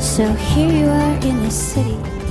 So here you are in the city.